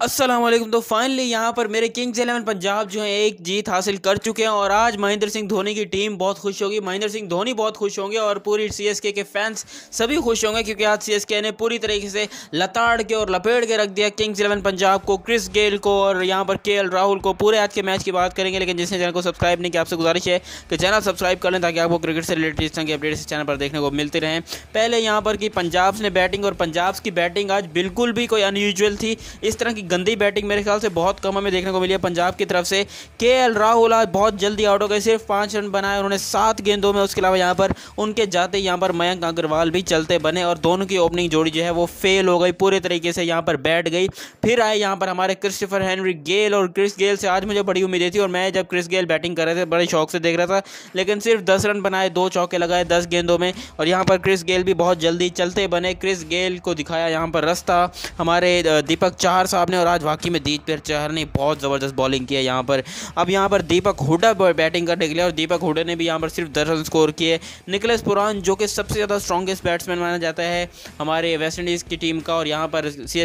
वालेकुम तो फाइनली यहाँ पर मेरे किंग्स इलेवन पंजाब जो है, एक जीत हासिल कर चुके हैं और आज महेंद्र सिंह धोनी की टीम बहुत खुश होगी। महेंद्र सिंह धोनी बहुत खुश होंगे और पूरी सीएसके के फैंस सभी खुश होंगे क्योंकि आज सीएसके ने पूरी तरीके से लताड़ के और लपेट के रख दिया किंग्स इलेवन पंजाब को क्रिस गेल को और यहाँ पर के राहुल को। पूरे आज के मैच की बात करेंगे, लेकिन जिसने चैनल को सब्सक्राइब नहीं किया, आपसे गुजारिश है कि चैनल सब्सक्राइब कर लें ताकि आपको क्रिकेट से रिलेटेड इस तरह की अपडेट इस चैनल पर देखने को मिलते रहें। पहले यहाँ पर कि पंजाब ने बैटिंग और पंजाब की बैटिंग आज बिल्कुल भी कोई अनयूजल थी। इस तरह की गंदी बैटिंग मेरे ख्याल से बहुत कम हमें देखने को मिली है पंजाब की तरफ़ से। के एल राहुल बहुत जल्दी आउट हो गए, सिर्फ़ पाँच रन बनाए, उन्होंने सात गेंदों में, उसके अलावा यहाँ पर उनके जाते यहाँ पर मयंक अग्रवाल भी चलते बने और दोनों की ओपनिंग जोड़ी जो है वो फेल हो गई, पूरे तरीके से यहाँ पर बैठ गई। फिर आए यहाँ पर हमारे क्रिस्टोफर हेनरी गेल और क्रिस गेल से आज मुझे बड़ी उम्मीदें थी और मैं जब क्रिस गेल बैटिंग कर रहे थे, बड़े शौक से देख रहा था, लेकिन सिर्फ़ दस रन बनाए, दो चौके लगाए दस गेंदों में और यहाँ पर क्रिस गेल भी बहुत जल्दी चलते बने। क्रिस गेल को दिखाया यहाँ पर रास्ता, हमारे दीपक चार साहब ने और आज वाकई में दीप चहर ने बहुत ज़बरदस्त बॉलिंग की है यहाँ पर। अब यहाँ पर दीपक हुडा बैटिंग करने के लिए और दीपक हुडा ने भी यहाँ पर सिर्फ़ दस रन स्कोर किए। निकलेस पुरान, जो कि सबसे ज़्यादा स्ट्रॉन्गेस्ट बैट्समैन माना जाता है हमारे वेस्ट इंडीज़ की टीम का और यहाँ पर सी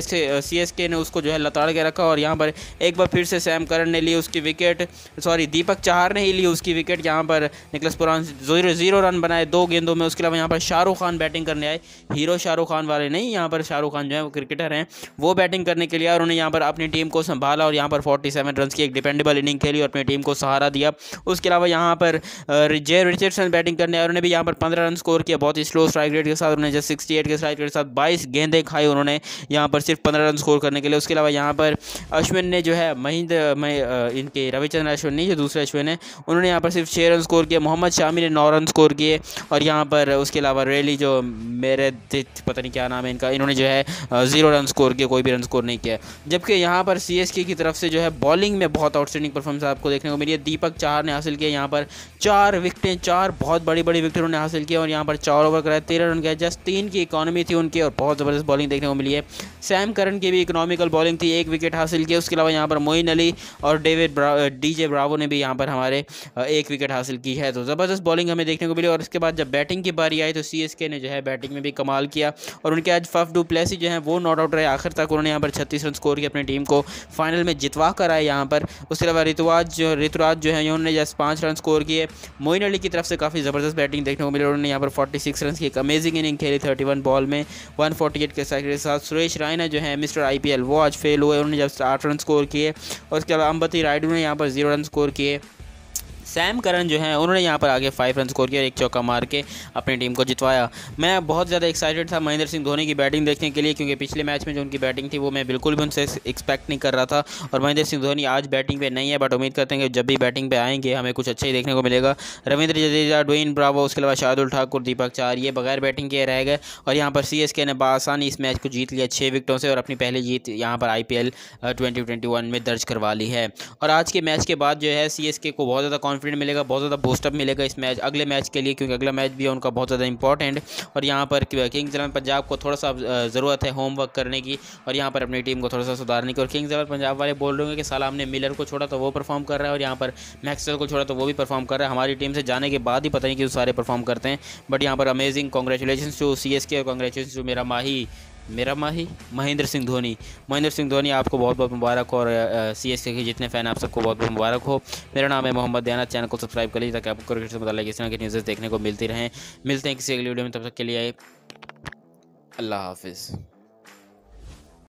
एस ने उसको जो है लताड़ के रखा और यहाँ पर एक बार फिर से सैम करन ने ली उसकी विकेट सॉरी दीपक चाहर ने ही ली उसकी विकेट यहाँ पर। निकलस पुरान, ज़ीरो ज़ीरो रन बनाए दो गेंदों में। उसके अलावा यहाँ पर शाहरुख खान बैटिंग करने आए। हीरो शाहरुख खान वाले नहीं, यहाँ पर शाहरुख खान जो है वो क्रिकेटर हैं। वो बैटिंग करने के लिए और उन्हें यहाँ पर अपनी टीम को संभाला और यहाँ पर फोर्टी सेवन रन की एक डिपेंडेबल इनिंग खेली और अपनी टीम को सहारा दिया। उसके अलावा यहाँ पर जे रिचर्डसन बैटिंग करने और उन्होंने भी यहाँ पर पंद्रह रन स्कोर किया बहुत ही स्लो स्ट्राइक रेट के साथ उन्होंने जस्ट सिक्सटी के स्ट्राइक रेट के साथ बाईस गेंदें खाई उन्होंने यहाँ पर सिर्फ़ पंद्रह रन स्कोर करने के लिए। उसके अलावा यहाँ पर अश्विन ने जो है महिंद इनके रविचंद्र अश्विन नहीं, जो दूसरे अश्विन है, उन्होंने यहाँ पर सिर्फ़ छः रन स्कोर किए, मोहम्मद शामी ने नौ रन स्कोर किए और यहाँ पर उसके अलावा रेली जो मेरे पता नहीं क्या नाम है इनका, इन्होंने जो है ज़ीरो रन स्कोर किया कोई भी रन स्कोर नहीं किया। जबकि यहाँ पर सी की तरफ़ से जो है बॉलिंग में बहुत आउटस्टैंडिंग परफॉर्मेंस आपको देखने को मिली है। दीपक चार ने हासिल किया, यहाँ पर चार विकटें चार बहुत बड़ी बड़ी विकेट उन्होंने हासिल किया और यहाँ पर चार ओवर कराए, तेरह रन गए। जस्ट तीन की इकॉनमी थी उनकी और बहुत ज़बरदस्त बॉलिंग देखने को मिली है। सैम करन की भी इकोनॉमिकल बॉलिंग थी, एक विकेट हासिल किया उसके अलावा यहाँ पर मोइन अली और डेविड डी जे ब्रावो ने भी यहाँ पर हमारे एक विकेट हासिल की है। तो ज़बरदस्त बॉलिंग हमें देखने को मिली और उसके बाद जब बैटिंग की बारी आई तो सी ने जो है बैटिंग में भी कमाल किया और उनके आज फफ डू प्लेसी जो है वो नॉट आउट रहे। आखिर तक उन्होंने यहाँ पर छत्तीस रन स्कोर किया अपनी टीम को फाइनल में जितवा कर आए यहाँ पर। उसके अलावा ऋतुराज जो ऋतुराज जो है, उन्होंने जैसे पाँच रन स्कोर किए। मोइन अली की तरफ़ से काफ़ी ज़बरदस्त बैटिंग देखने को मिली उन्होंने यहाँ पर फोर्टी सिक्स रन की एक अमेजिंग इनिंग खेली थर्टी वन बॉल में वन फोर्टी एट के साथ सुरेश रायना जो है, मिस्टर आई पी एल वो आज फेल हुए। उन्होंने जब आठ रन स्कोर किए। और उसके अलावा अम्बती रायडू ने यहाँ पर ज़ीरो रन स्कोर किए। सैम करन जो है, उन्होंने यहाँ पर आगे फाइव रन स्कोर किया और एक चौका मार के अपनी टीम को जितवाया। मैं बहुत ज़्यादा एक्साइटेड था महेंद्र सिंह धोनी की बैटिंग देखने के लिए, क्योंकि पिछले मैच में जो उनकी बैटिंग थी, वो मैं बिल्कुल भी उनसे एक्सपेक्ट नहीं कर रहा था। और महेंद्र सिंह धोनी आज बैटिंग पे नहीं है बट उम्मीद करते हैं कि जब भी बैटिंग पे आएँगे, हमें कुछ अच्छा ही देखने को मिलेगा। रविंद्र जडेजा डोइन ब्रावो उसके अलावा शाहदुल ठाकुर, दीपक चार ये बगैर बैटिंग के रह गए। और यहाँ पर सी ने बसानी इस मैच को जीत लिया छः विकटों से और अपनी पहली जीत यहाँ पर आई पी में दर्ज करवा ली है। और आज के मैच के बाद जो है सी को बहुत ज़्यादा कॉन्फिडेंट मिलेगा, बहुत ज़्यादा बूस्टअप मिलेगा इस मैच अगले मैच के लिए, क्योंकि अगला मैच भी है, उनका बहुत ज़्यादा इंपॉर्टेंट और यहाँ पर किंग्स इलेवन पंजाब को थोड़ा सा ज़रूरत है होमवर्क करने की, और यहाँ पर अपनी टीम को थोड़ा सा सुधारने की। और किंग्स इलेवन पंजाब वाले बोल रहे हैं कि साला हमने मिलर को छोड़ा तो वो परफॉर्म कर रहा है, और यहाँ पर मैक्सवेल को छोड़ा तो वो भी परफॉर्म कर रहा है। हमारी टीम से जाने के बाद ही पता नहीं कि सारे परफॉर्म करते हैं। बट यहाँ पर amazing congratulation to C S K और कॉन्ग्रेचुलेशन टू मेरा माही मेरा माही, महेंद्र सिंह धोनी। महेंद्र सिंह धोनी, आपको बहुत बहुत मुबारक हो और सी एस के जितने फ़ैन आप सबको बहुत बहुत मुबारक हो। मेरा नाम है मोहम्मद दयाना चैनल को सब्सक्राइब कर लीजिए ताकि आपको क्रिकेट से मतलब किसी तरह की न्यूज़ देखने को मिलती रहें। मिलते हैं किसी अगली वीडियो में, तब तक के लिए अल्लाह हाफिज़।